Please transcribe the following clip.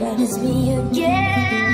but it's me again.